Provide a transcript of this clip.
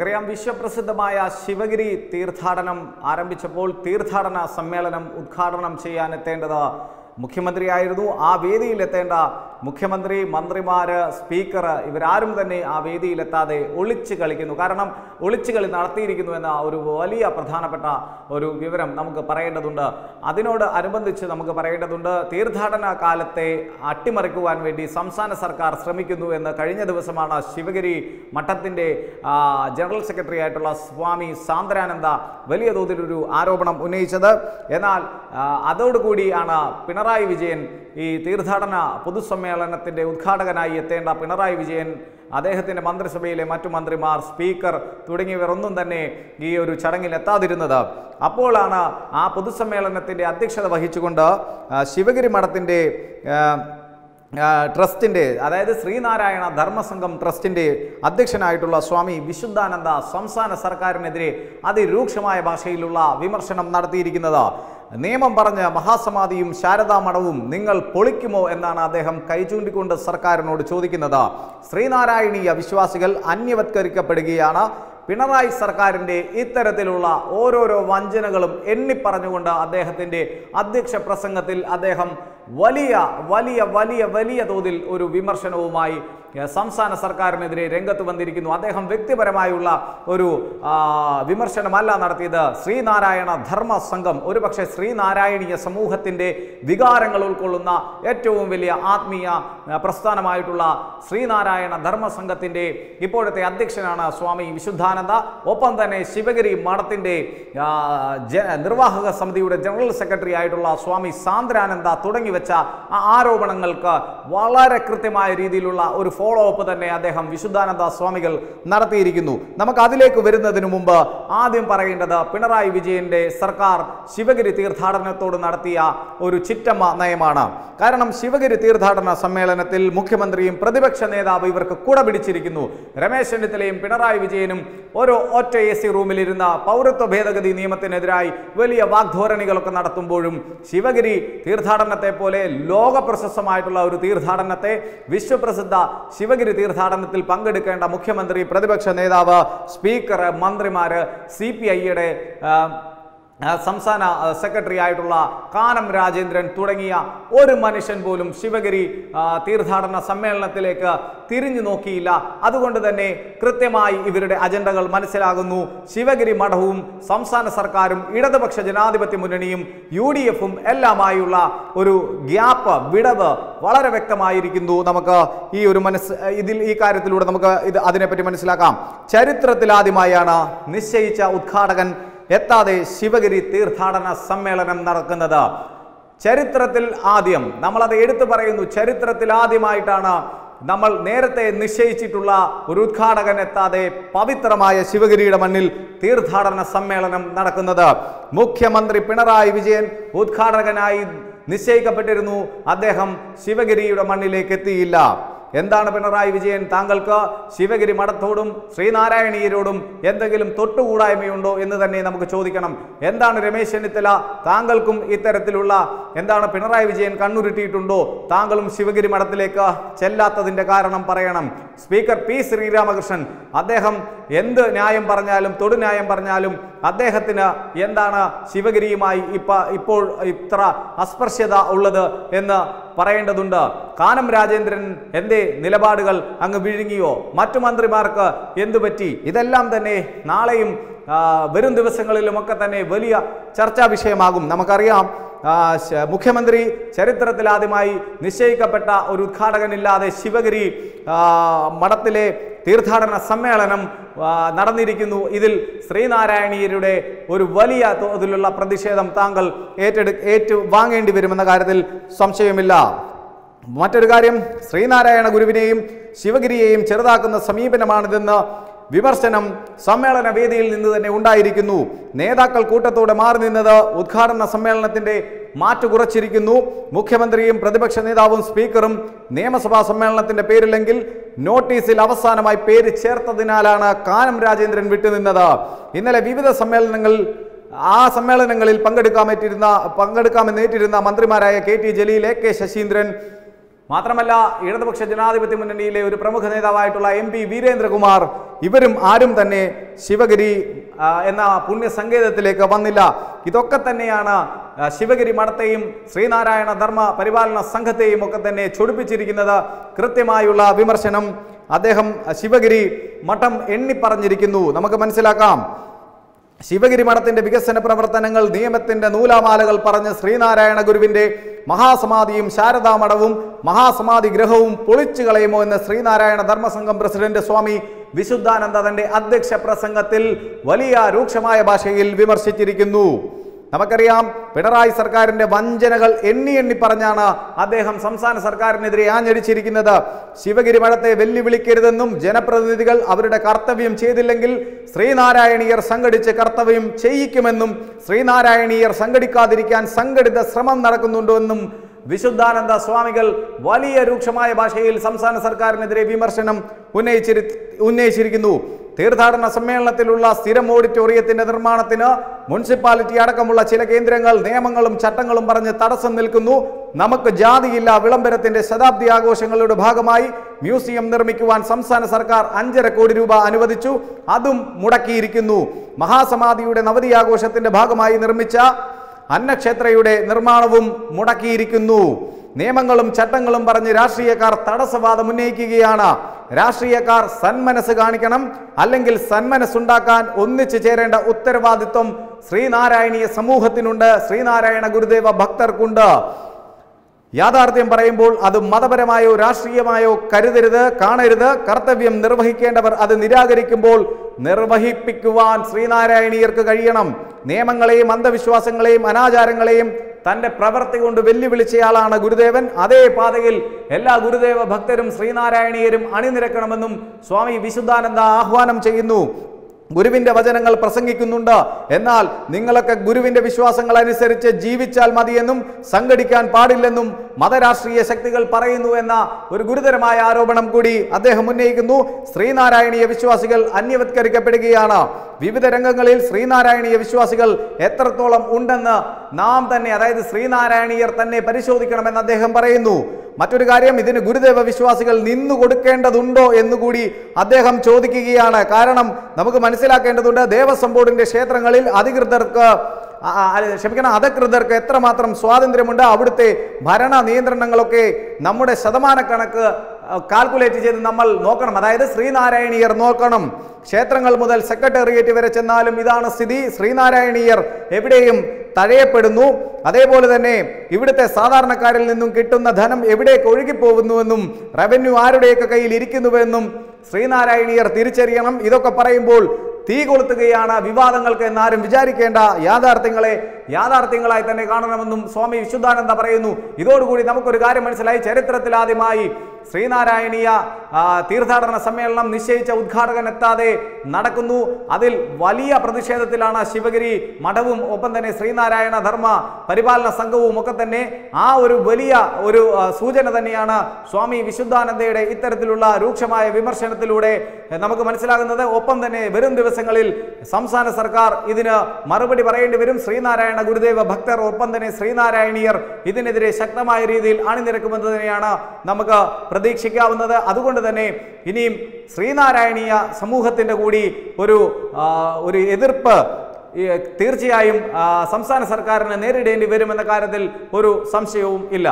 നമുക്കറിയാം വിശ്വപ്രസിദ്ധമായ ശിവഗിരി തീർത്ഥാടനം ആരംഭിച്ചപ്പോൾ തീർത്ഥാടന സമ്മേളനം ഉദ്ഘാടനം ചെയ്യാൻ എത്തേണ്ടത് മുഖ്യമന്ത്രിയായിരുന്നു. ആ വേദിയിൽ എത്തേണ്ട മുഖ്യമന്ത്രി മന്ത്രിമാര് സ്പീക്കർ ഇവരാരും തന്നെ ആ വേദിയിലെത്താതെ ഒളിച്ചു കളിക്കുന്നു. കാരണം ഒളിച്ചു കളി നടത്തിയിരിക്കുന്നു എന്ന ഒരു വലിയ പ്രധാനപ്പെട്ട ഒരു വിവരം നമുക്ക് പറയേണ്ടതുണ്ട്. അതിനോട് അനുബന്ധിച്ച് നമുക്ക് പറയേണ്ടതുണ്ട് തീർത്ഥാടന കാലത്തെ അട്ടിമറിക്കുവാൻ വേണ്ടി സംസ്ഥാന സർക്കാർ ശ്രമിക്കുന്നു എന്ന് കഴിഞ്ഞ ദിവസമാണ് ശിവഗിരി മഠത്തിന്റെ ജനറൽ സെക്രട്ടറി ആയിട്ടുള്ള സ്വാമി സാന്ദ്രാനന്ദ വലിയ തോതിലൊരു ആരോപണം ഉന്നയിച്ചത്. എന്നാൽ അതോടുകൂടിയാണ് പിണറായി വിജയൻ ഈ തീർത്ഥാടന പൊതുസമ്മേളനത്തിന്റെ ഉദ്ഘാടകനായി എത്തേണ്ട പിണറായി വിജയൻ അദ്ദേഹത്തിന്റെ മന്ത്രിസഭയിലെ മറ്റു മന്ത്രിമാർ സ്പീക്കർ തുടങ്ങിയവർ ഒന്നും തന്നെ ഈ ഒരു ചടങ്ങിൽ എത്താതിരുന്നത്. അപ്പോഴാണ് ആ പൊതുസമ്മേളനത്തിന്റെ അധ്യക്ഷത വഹിച്ചുകൊണ്ട് ശിവഗിരി മഠത്തിന്റെ ട്രസ്റ്റിന്റെ അതായത് ശ്രീനാരായണ ധർമ്മസംഘം ട്രസ്റ്റിന്റെ അധ്യക്ഷനായിട്ടുള്ള സ്വാമി വിശുദ്ധാനന്ദ സംസ്ഥാന സർക്കാരിനെതിരെ അതിരൂക്ഷമായ ഭാഷയിലുള്ള വിമർശനം നടത്തിയിരിക്കുന്നത്. നിയമം പറഞ്ഞ് മഹാസമാധിയും ശാരദാ മഠവും നിങ്ങൾ പൊളിക്കുമോ എന്നാണ് അദ്ദേഹം കൈചൂണ്ടിക്കൊണ്ട് സർക്കാരിനോട് ചോദിക്കുന്നത്. ശ്രീനാരായണീയ വിശ്വാസികൾ അന്യവത്കരിക്കപ്പെടുകയാണ്. പിണറായി സർക്കാരിന്റെ ഇത്തരത്തിലുള്ള ഓരോരോ വഞ്ചനകളും എണ്ണിപ്പറഞ്ഞുകൊണ്ട് അദ്ദേഹത്തിന്റെ അധ്യക്ഷ പ്രസംഗത്തിൽ അദ്ദേഹം വലിയ വലിയ വലിയ വലിയ തോതിൽ ഒരു വിമർശനവുമായി സംസ്ഥാന സർക്കാരിനെതിരെ രംഗത്ത് വന്നിരിക്കുന്നു. അദ്ദേഹം വ്യക്തിപരമായുള്ള ഒരു വിമർശനമല്ല നടത്തിയത്. ശ്രീനാരായണ ധർമ്മ സംഘം ഒരുപക്ഷെ ശ്രീനാരായണീയ സമൂഹത്തിന്റെ വികാരങ്ങൾ ഉൾക്കൊള്ളുന്ന ഏറ്റവും വലിയ ആത്മീയ പ്രസ്ഥാനമായിട്ടുള്ള ശ്രീനാരായണ ധർമ്മ സംഘത്തിന്റെ ഇപ്പോഴത്തെ അധ്യക്ഷനാണ് സ്വാമി വിശുദ്ധാനന്ദ. ഒപ്പം തന്നെ ശിവഗിരി മഠത്തിന്റെ നിർവാഹക സമിതിയുടെ ജനറൽ സെക്രട്ടറി ആയിട്ടുള്ള സ്വാമി സാന്ദ്രാനന്ദ തുടങ്ങി വെച്ച ആരോപണങ്ങൾക്ക് വളരെ കൃത്യമായ രീതിയിലുള്ള ഒരു ഫോളോ അപ്പ് തന്നെ അദ്ദേഹം വിശുദ്ധാനന്ദ സ്വാമികൾ നടത്തിയിരിക്കുന്നു. നമുക്ക് അതിലേക്ക് വരുന്നതിന് മുമ്പ് ആദ്യം പറയേണ്ടത് പിണറായി വിജയന്റെ സർക്കാർ ശിവഗിരി തീർത്ഥാടനത്തോട് നടത്തിയ ഒരു ചിറ്റമ്മ നയമാണ്. കാരണം ശിവഗിരി തീർത്ഥാടന സമ്മേളനത്തിൽ മുഖ്യമന്ത്രിയും പ്രതിപക്ഷ നേതാവ് ഇവർക്ക് കുട പിടിച്ചിരിക്കുന്നു. രമേശ് ചെന്നിത്തലയും പിണറായി വിജയനും ഒരു ഒറ്റ എ സി റൂമിലിരുന്ന പൗരത്വ ഭേദഗതി നിയമത്തിനെതിരായി വലിയ വാഗ്ധോരണികളൊക്കെ നടത്തുമ്പോഴും ശിവഗിരി തീർത്ഥാടനത്തെ പോലെ ലോക പ്രശസ്തമായിട്ടുള്ള ഒരു തീർത്ഥാടനത്തെ വിശ്വപ്രസിദ്ധ ശിവഗിരി തീർത്ഥാടനത്തിൽ പങ്കെടുക്കേണ്ട മുഖ്യമന്ത്രി പ്രതിപക്ഷ നേതാവ് സ്പീക്കർ മന്ത്രിമാര് സി പി ഐയുടെ സംസ്ഥാന സെക്രട്ടറി ആയിട്ടുള്ള കാനം രാജേന്ദ്രൻ തുടങ്ങിയ ഒരു മനുഷ്യൻ പോലും ശിവഗിരി തീർത്ഥാടന സമ്മേളനത്തിലേക്ക് തിരിഞ്ഞു നോക്കിയില്ല. അതുകൊണ്ട് തന്നെ കൃത്യമായി ഇവരുടെ അജണ്ടകൾ മനസ്സിലാകുന്നു. ശിവഗിരി മഠവും സംസ്ഥാന സർക്കാരും ഇടതുപക്ഷ ജനാധിപത്യ മുന്നണിയും യു ഡി എഫും എല്ലാമായുള്ള ഒരു ഗ്യാപ്പ് വിടവ് വളരെ വ്യക്തമായിരിക്കുന്നു. നമുക്ക് ഈ ഒരു മനസ്സ് ഇതിൽ ഈ കാര്യത്തിലൂടെ നമുക്ക് ഇത് അതിനെപ്പറ്റി മനസ്സിലാക്കാം. ചരിത്രത്തിലാദ്യമായാണ് നിശ്ചയിച്ച ഉദ്ഘാടകൻ എത്താതെ ശിവഗിരി തീർത്ഥാടന സമ്മേളനം നടക്കുന്നത്. ചരിത്രത്തിൽ ആദ്യം നമ്മളത് എടുത്തു പറയുന്നു ചരിത്രത്തിൽ ആദ്യമായിട്ടാണ് നമ്മൾ നേരത്തെ നിശ്ചയിച്ചിട്ടുള്ള ഒരു ഉദ്ഘാടകൻ എത്താതെ പവിത്രമായ ശിവഗിരിയുടെ മണ്ണിൽ തീർത്ഥാടന സമ്മേളനം നടക്കുന്നത്. മുഖ്യമന്ത്രി പിണറായി വിജയൻ ഉദ്ഘാടകനായി നിശ്ചയിക്കപ്പെട്ടിരുന്നു. അദ്ദേഹം ശിവഗിരിയുടെ മണ്ണിലേക്ക് എത്തിയില്ല. എന്താണ് പിണറായി വിജയൻ? താങ്കൾക്ക് ശിവഗിരി മഠത്തോടും ശ്രീനാരായണീയരോടും എന്തെങ്കിലും തൊട്ടുകൂടായ്മയുണ്ടോ എന്ന് തന്നെ നമുക്ക് ചോദിക്കണം. എന്താണ് രമേശ് ചെന്നിത്തല? താങ്കൾക്കും ഇത്തരത്തിലുള്ള എന്താണ് പിണറായി വിജയൻ കണ്ണുരുട്ടിയിട്ടുണ്ടോ? താങ്കളും ശിവഗിരി മഠത്തിലേക്ക് ചെല്ലാത്തതിന്റെ കാരണം പറയണം. സ്പീക്കർ പി ശ്രീരാമകൃഷ്ണൻ അദ്ദേഹം എന്ത് ന്യായം പറഞ്ഞാലും തൊടുന്യായം പറഞ്ഞാലും അദ്ദേഹത്തിന് എന്താണ് ശിവഗിരിയുമായി ഇപ്പ ഇപ്പോൾ ഇത്ര അസ്പർശ്യത ഉള്ളത് എന്ന് പറയേണ്ടതുണ്ട്. കാനം രാജേന്ദ്രൻ എന്തേ നിലപാടുകൾ അങ്ങ് വിഴുങ്ങിയോ? മറ്റു മന്ത്രിമാർക്ക് എന്തു പറ്റി? ഇതെല്ലാം തന്നെ നാളെയും വരും ദിവസങ്ങളിലുമൊക്കെ തന്നെ വലിയ ചർച്ചാ വിഷയമാകും. നമുക്കറിയാം മുഖ്യമന്ത്രി ചരിത്രത്തിലാദ്യമായി നിശ്ചയിക്കപ്പെട്ട ഒരു ഉദ്ഘാടകനില്ലാതെ ശിവഗിരി മഠത്തിലെ തീർത്ഥാടന സമ്മേളനം നടന്നിരിക്കുന്നു. ഇതിൽ ശ്രീനാരായണീയരുടെ ഒരു വലിയ തോതിലുള്ള പ്രതിഷേധം താങ്കൾ ഏറ്റെടു ഏറ്റു വാങ്ങേണ്ടി വരുമെന്ന കാര്യത്തിൽ സംശയമില്ല. മറ്റൊരു കാര്യം ശ്രീനാരായണ ഗുരുവിനെയും ശിവഗിരിയെയും ചെറുതാക്കുന്ന സമീപനമാണിതെന്ന് വിമർശനം സമ്മേളന വേദിയിൽ നിന്ന് തന്നെ ഉണ്ടായിരിക്കുന്നു. നേതാക്കൾ കൂട്ടത്തോടെ മാറി നിന്നത് ഉദ്ഘാടന സമ്മേളനത്തിന്റെ മാറ്റു കുറച്ചിരിക്കുന്നു. മുഖ്യമന്ത്രിയും പ്രതിപക്ഷ നേതാവും സ്പീക്കറും നിയമസഭാ സമ്മേളനത്തിന്റെ പേരില്ലെങ്കിൽ നോട്ടീസിൽ അവസാനമായി പേര് ചേർത്തതിനാലാണ് കാനം രാജേന്ദ്രൻ വിട്ടുനിന്നത്. ഇന്നലെ വിവിധ സമ്മേളനങ്ങളിൽ ആ സമ്മേളനങ്ങളിൽ പങ്കെടുക്കാമേറ്റിരുന്ന പങ്കെടുക്കാമെന്നേറ്റിരുന്ന മന്ത്രിമാരായ K T Jaleel A K Saseendran മാത്രമല്ല ഇടതുപക്ഷ ജനാധിപത്യ മുന്നണിയിലെ ഒരു പ്രമുഖ നേതാവായിട്ടുള്ള എം പി വീരേന്ദ്രകുമാർ ഇവരും ആരും തന്നെ ശിവഗിരി എന്ന പുണ്യസങ്കേതത്തിലേക്ക് വന്നില്ല. ഇതൊക്കെ തന്നെയാണ് ശിവഗിരി മഠത്തെയും ശ്രീനാരായണ ധർമ്മ പരിപാലന സംഘത്തെയും ഒക്കെ തന്നെ ചൊടിപ്പിച്ചിരിക്കുന്നത്. കൃത്യമായുള്ള വിമർശനം അദ്ദേഹം ശിവഗിരി മഠം എണ്ണിപ്പറഞ്ഞിരിക്കുന്നു നമുക്ക് മനസ്സിലാക്കാം. ശിവഗിരി മഠത്തിന്റെ വികസന പ്രവർത്തനങ്ങൾ നിയമത്തിന്റെ നൂലാമാലകൾ പറഞ്ഞ് ശ്രീനാരായണ ഗുരുവിന്റെ മഹാസമാധിയും ശാരദാ മഠവും മഹാസമാധി ഗ്രഹവും പൊളിച്ചു കളയുമോ എന്ന് ശ്രീനാരായണ ധർമ്മസംഘം പ്രസിഡന്റ് സ്വാമി വിശുദ്ധാനന്ദ തന്റെ അധ്യക്ഷ പ്രസംഗത്തിൽ വലിയ രൂക്ഷമായ ഭാഷയിൽ വിമർശിച്ചിരിക്കുന്നു. നമുക്കറിയാം പിണറായി സർക്കാരിന്റെ വഞ്ചനകൾ എണ്ണി എണ്ണി പറഞ്ഞാണ് അദ്ദേഹം സംസ്ഥാന സർക്കാരിനെതിരെ ആഞ്ഞടിച്ചിരിക്കുന്നത്. ശിവഗിരി മഠത്തെ വെല്ലുവിളിക്കരുതെന്നും ജനപ്രതിനിധികൾ അവരുടെ കർത്തവ്യം ചെയ്തില്ലെങ്കിൽ ശ്രീനാരായണീയർ സംഘടിച്ച് കർത്തവ്യം ചെയ്യിക്കുമെന്നും ശ്രീനാരായണീയർ സംഘടിക്കാതിരിക്കാൻ സംഘടിത ശ്രമം നടക്കുന്നുണ്ടെന്നും വിശുദ്ധാനന്ദ സ്വാമികൾ വലിയ രൂക്ഷമായ ഭാഷയിൽ സംസ്ഥാന സർക്കാരിനെതിരെ വിമർശനം ഉന്നയിച്ചിരി ഉന്നയിച്ചിരിക്കുന്നു. തീർത്ഥാടന സമ്മേളനത്തിലുള്ള സ്ഥിരം ഓഡിറ്റോറിയത്തിന്റെ നിർമ്മാണത്തിന് മുനിസിപ്പാലിറ്റി അടക്കമുള്ള ചില കേന്ദ്രങ്ങൾ നിയമങ്ങളും ചട്ടങ്ങളും പറഞ്ഞ് തടസ്സം നിൽക്കുന്നു. നമുക്ക് ജാതിയില്ല വിളംബരത്തിന്റെ ശതാബ്ദി ആഘോഷങ്ങളുടെ ഭാഗമായി മ്യൂസിയം നിർമ്മിക്കുവാൻ സംസ്ഥാന സർക്കാർ അഞ്ചര കോടി രൂപ അനുവദിച്ചു. അതും മുടക്കിയിരിക്കുന്നു. മഹാസമാധിയുടെ നവതി ആഘോഷത്തിന്റെ ഭാഗമായി നിർമ്മിച്ച അന്നക്ഷേത്രയുടെ നിർമ്മാണവും മുടക്കിയിരിക്കുന്നു. നിയമങ്ങളും ചട്ടങ്ങളും പറഞ്ഞ് രാഷ്ട്രീയക്കാർ തടസ്സവാദം ഉന്നയിക്കുകയാണ്. രാഷ്ട്രീയക്കാർ സന്മനസ് കാണിക്കണം അല്ലെങ്കിൽ സന്മനസ്സുണ്ടാക്കാൻ ഒന്നിച്ചു ചേരേണ്ട ഉത്തരവാദിത്വം ശ്രീനാരായണീയ സമൂഹത്തിനുണ്ട്. ശ്രീനാരായണ ഗുരുദേവ ഭക്തർക്കുണ്ട്. യാഥാർത്ഥ്യം പറയുമ്പോൾ അത് മതപരമായോ രാഷ്ട്രീയമായോ കരുതരുത് കാണരുത്. കർത്തവ്യം നിർവഹിക്കേണ്ടവർ അത് നിരാകരിക്കുമ്പോൾ നിർവഹിപ്പിക്കുവാൻ ശ്രീനാരായണീയർക്ക് കഴിയണം. നിയമങ്ങളെയും അന്ധവിശ്വാസങ്ങളെയും അനാചാരങ്ങളെയും തന്റെ പ്രവൃത്തി കൊണ്ട് വെല്ലുവിളിച്ചയാളാണ് ഗുരുദേവൻ. അതേ പാതയിൽ എല്ലാ ഗുരുദേവ ഭക്തരും ശ്രീനാരായണീയരും അണിനിരക്കണമെന്നും സ്വാമി വിശുദ്ധാനന്ദ ആഹ്വാനം ചെയ്യുന്നു. ഗുരുവിന്റെ വചനങ്ങൾ പ്രസംഗിക്കുന്നുണ്ട്. എന്നാൽ നിങ്ങളൊക്കെ ഗുരുവിന്റെ വിശ്വാസങ്ങൾ അനുസരിച്ച് ജീവിച്ചാൽ മതിയെന്നും സംഘടിക്കാൻ പാടില്ലെന്നും മതരാഷ്ട്രീയ ശക്തികൾ പറയുന്നു എന്ന ഒരു ഗുരുതരമായ ആരോപണം കൂടി അദ്ദേഹം ഉന്നയിക്കുന്നു. ശ്രീനാരായണീയ വിശ്വാസികൾ അന്യവത്കരിക്കപ്പെടുകയാണ്. വിവിധ രംഗങ്ങളിൽ ശ്രീനാരായണീയ വിശ്വാസികൾ എത്രത്തോളം ഉണ്ടെന്ന് നാം തന്നെ അതായത് ശ്രീനാരായണീയർ തന്നെ പരിശോധിക്കണമെന്ന് അദ്ദേഹം പറയുന്നു. മറ്റൊരു കാര്യം ഇതിന് ഗുരുദേവ വിശ്വാസികൾ നിന്നു കൊടുക്കേണ്ടതുണ്ടോ എന്നുകൂടി അദ്ദേഹം ചോദിക്കുകയാണ്. കാരണം നമുക്ക് മനസ്സിലാക്കേണ്ടതുണ്ട് ദേവസ്വം ബോർഡിന്റെ ക്ഷേത്രങ്ങളിൽ അധികൃതർക്ക് ക്ഷമിക്കണം. അധികൃതർക്ക് എത്രമാത്രം സ്വാതന്ത്ര്യമുണ്ട്? അവിടുത്തെ ഭരണ നിയന്ത്രണങ്ങളൊക്കെ നമ്മുടെ ശതമാനക്കണക്ക് കാൽക്കുലേറ്റ് ചെയ്ത് നമ്മൾ നോക്കണം. അതായത് ശ്രീനാരായണീയർ നോക്കണം. ക്ഷേത്രങ്ങൾ മുതൽ സെക്രട്ടേറിയറ്റ് വരെ ചെന്നാലും ഇതാണ് സ്ഥിതി. ശ്രീനാരായണീയർ എവിടെയും തഴയപ്പെടുന്നു. അതേപോലെ തന്നെ ഇവിടുത്തെ സാധാരണക്കാരിൽ നിന്നും കിട്ടുന്ന ധനം എവിടേക്ക് ഒഴുകിപ്പോകുന്നുവെന്നും റവന്യൂ ആരുടെയൊക്കെ കയ്യിൽ ഇരിക്കുന്നുവെന്നും ശ്രീനാരായണീയർ തിരിച്ചറിയണം. ഇതൊക്കെ പറയുമ്പോൾ തീ കൊളുത്തുകയാണ് വിവാദങ്ങൾക്ക് എന്നാരും വിചാരിക്കേണ്ട. യാഥാർത്ഥ്യങ്ങളെ യാഥാർത്ഥ്യങ്ങളായി തന്നെ കാണണമെന്നും സ്വാമി വിശുദ്ധാനന്ദ പറയുന്നു. ഇതോടുകൂടി നമുക്കൊരു കാര്യം മനസ്സിലായി. ചരിത്രത്തിൽ ആദ്യമായി ശ്രീനാരായണീയ തീർത്ഥാടന സമ്മേളനം നിശ്ചയിച്ച ഉദ്ഘാടകൻ എത്താതെ നടക്കുന്നു. അതിൽ വലിയ പ്രതിഷേധത്തിലാണ് ശിവഗിരി മഠവും ഒപ്പം തന്നെ ശ്രീനാരായണ ധർമ്മ പരിപാലന സംഘവും ഒക്കെ തന്നെ. ആ ഒരു വലിയ ഒരു സൂചന തന്നെയാണ് സ്വാമി വിശുദ്ധാനന്ദയുടെ ഇത്തരത്തിലുള്ള രൂക്ഷമായ വിമർശനത്തിലൂടെ നമുക്ക് മനസ്സിലാകുന്നത്. ഒപ്പം തന്നെ വരും ദിവസങ്ങളിൽ സംസ്ഥാന സർക്കാർ ഇതിന് മറുപടി പറയേണ്ടി വരും. ശ്രീനാരായണ ഗുരുദേവ ഭക്തർ ഒപ്പം തന്നെ ശ്രീനാരായണീയർ. ഇതിനെതിരെ ശക്തമായ രീതിയിൽ അണിനിരക്കുമെന്ന് തന്നെയാണ് നമുക്ക് പ്രതീക്ഷിക്കാവുന്നത്. അതുകൊണ്ട് തന്നെ ഇനിയും ശ്രീനാരായണീയ സമൂഹത്തിന്റെ കൂടി ഒരു ഒരു എതിർപ്പ് തീർച്ചയായും സംസ്ഥാന സർക്കാരിന് നേരിടേണ്ടി വരുമെന്ന കാര്യത്തിൽ ഒരു സംശയവും ഇല്ല.